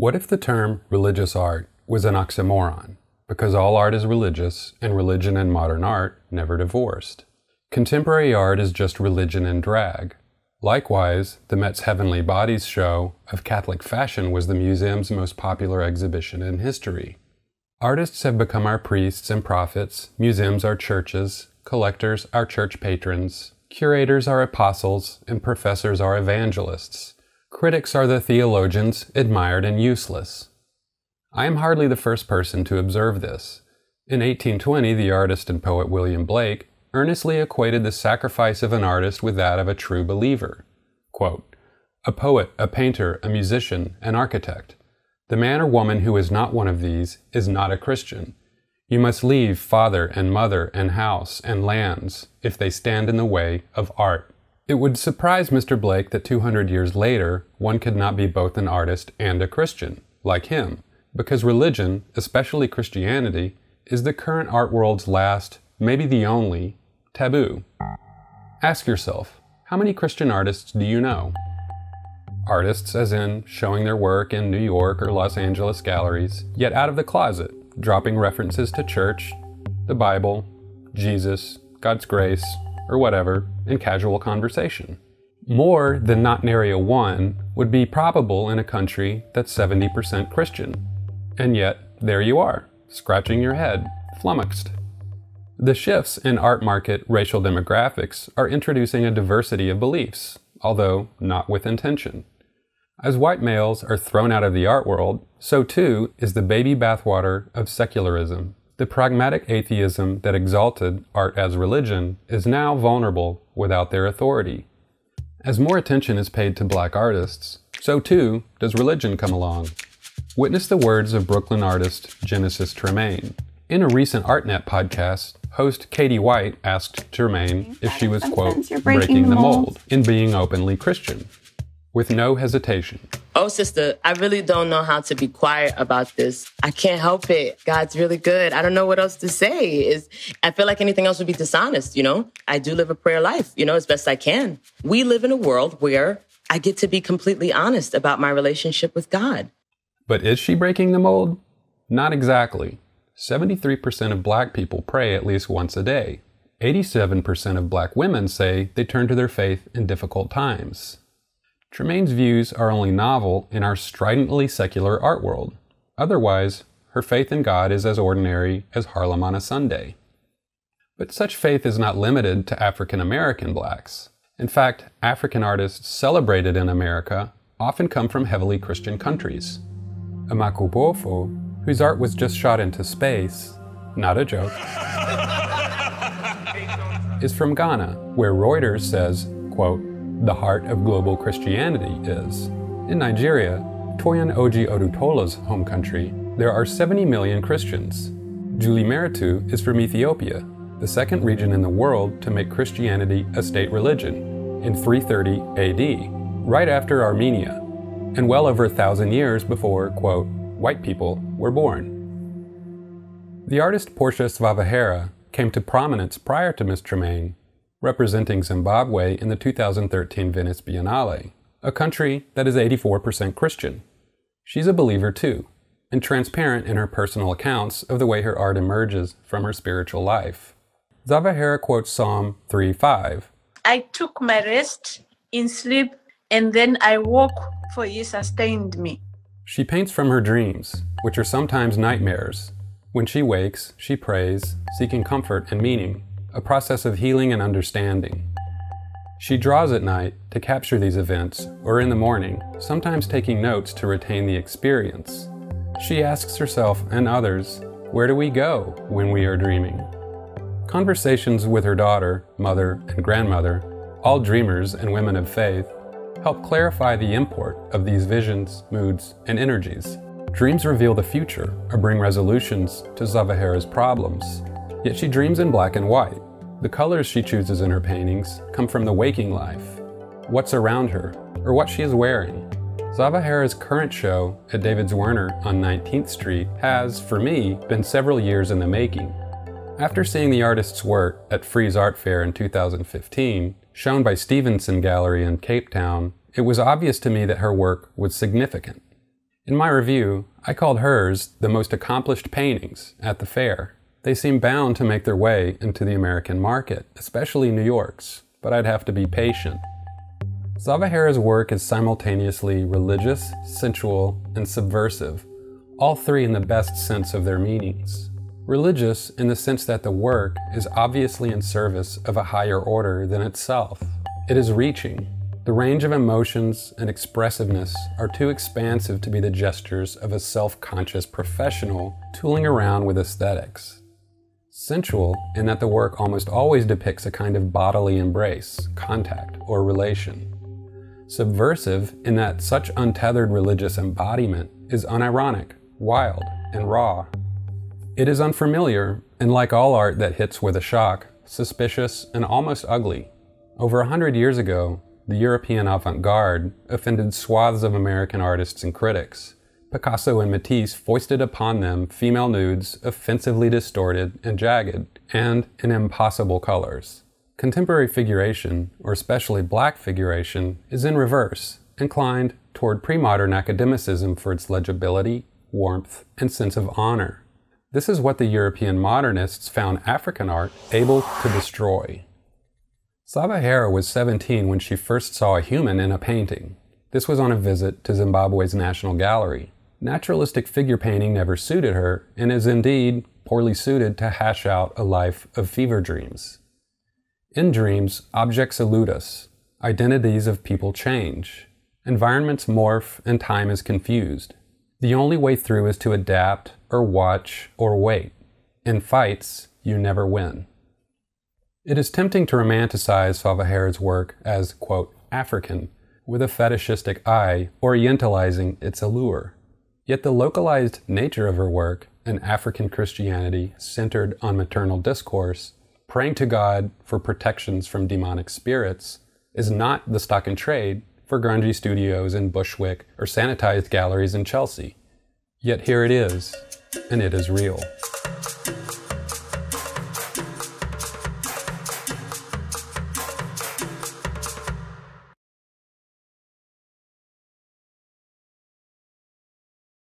What if the term religious art was an oxymoron, because all art is religious and religion and modern art never divorced? Contemporary art is just religion in drag. Likewise, the Met's Heavenly Bodies show of Catholic fashion was the museum's most popular exhibition in history. Artists have become our priests and prophets, museums our churches, collectors our church patrons, curators are apostles, and professors are evangelists. Critics are the theologians, admired and useless. I am hardly the first person to observe this. In 1820, the artist and poet William Blake earnestly equated the sacrifice of an artist with that of a true believer. Quote, a poet, a painter, a musician, an architect. The man or woman who is not one of these is not a Christian. You must leave father and mother and house and lands if they stand in the way of art. It would surprise Mr. Blake that 200 years later, one could not be both an artist and a Christian, like him, because religion, especially Christianity, is the current art world's last, maybe the only, taboo. Ask yourself, how many Christian artists do you know? Artists, as in showing their work in New York or Los Angeles galleries, yet out of the closet, dropping references to church, the Bible, Jesus, God's grace, or whatever in casual conversation. More than not nary a one would be probable in a country that's 70% Christian. And yet, there you are, scratching your head, flummoxed. The shifts in art market racial demographics are introducing a diversity of beliefs, although not with intention. As white males are thrown out of the art world, so too is the baby bathwater of secularism. The pragmatic atheism that exalted art as religion is now vulnerable without their authority. As more attention is paid to black artists, so too does religion come along. Witness the words of Brooklyn artist Genesis Tremaine. In a recent ArtNet podcast, host Katie White asked Tremaine if she was, quote, breaking the mold in being openly Christian with no hesitation. Oh, sister, I really don't know how to be quiet about this. I can't help it. God's really good. I don't know what else to say. Is I feel like anything else would be dishonest, you know? I do live a prayer life, you know, as best I can. We live in a world where I get to be completely honest about my relationship with God. But is she breaking the mold? Not exactly. 73% of black people pray at least once a day. 87% of black women say they turn to their faith in difficult times. Tremaine's views are only novel in our stridently secular art world. Otherwise, her faith in God is as ordinary as Harlem on a Sunday. But such faith is not limited to African American blacks. In fact, African artists celebrated in America often come from heavily Christian countries. Amoako Boafo, whose art was just shot into space, not a joke, is from Ghana, where Reuters says, quote, the heart of global Christianity is. In Nigeria, Toyin Ojih Odutola's home country, there are 70 million Christians. Julie Mehretu is from Ethiopia, the second region in the world to make Christianity a state religion, in 330 AD, right after Armenia, and well over a thousand years before, quote, white people were born. The artist Portia Zvavahera came to prominence prior to Miss Tremaine representing Zimbabwe in the 2013 Venice Biennale, a country that is 84% Christian. She's a believer too, and transparent in her personal accounts of the way her art emerges from her spiritual life. Zvavahera quotes Psalm 3:5. I took my rest in sleep, and then I woke, for he sustained me. She paints from her dreams, which are sometimes nightmares. When she wakes, she prays, seeking comfort and meaning a process of healing and understanding. She draws at night to capture these events, or in the morning, sometimes taking notes to retain the experience. She asks herself and others, Where do we go when we are dreaming? Conversations with her daughter, mother, and grandmother, all dreamers and women of faith, help clarify the import of these visions, moods, and energies. Dreams reveal the future or bring resolutions to Zvavahera's problems, Yet she dreams in black and white. The colors she chooses in her paintings come from the waking life, what's around her, or what she is wearing. Zvavahera's current show at David Zwirner on 19th Street has, for me, been several years in the making. After seeing the artist's work at Frieze Art Fair in 2015, shown by Stevenson Gallery in Cape Town, it was obvious to me that her work was significant. In my review, I called hers the most accomplished paintings at the fair. They seem bound to make their way into the American market, especially New York's, but I'd have to be patient. Zvavahera's work is simultaneously religious, sensual, and subversive, all three in the best sense of their meanings. Religious in the sense that the work is obviously in service of a higher order than itself. It is reaching. The range of emotions and expressiveness are too expansive to be the gestures of a self conscious professional tooling around with aesthetics. Sensual in that the work almost always depicts a kind of bodily embrace, contact, or relation subversive in that such untethered religious embodiment is unironic, wild, and raw. It is unfamiliar, and like all art that hits with a shock, suspicious and almost ugly. Over a hundred years ago, the European avant garde offended swaths of American artists and critics. Picasso and Matisse foisted upon them female nudes offensively distorted and jagged, and in impossible colors. Contemporary figuration, or especially black figuration, is in reverse, inclined toward pre-modern academicism for its legibility, warmth, and sense of honor. This is what the European modernists found African art able to destroy. Zvavahera was 17 when she first saw a human in a painting. This was on a visit to Zimbabwe's National Gallery. Naturalistic figure painting never suited her, and is indeed poorly suited to hash out a life of fever dreams. In dreams, objects elude us, identities of people change, environments morph, and time is confused. The only way through is to adapt, or watch, or wait. In fights, you never win. It is tempting to romanticize Zvavahera's work as, quote, African, with a fetishistic eye, orientalizing its allure. Yet the localized nature of her work, an African Christianity centered on maternal discourse, praying to God for protections from demonic spirits is not the stock in trade for grungy studios in Bushwick or sanitized galleries in Chelsea. Yet here it is, and it is real.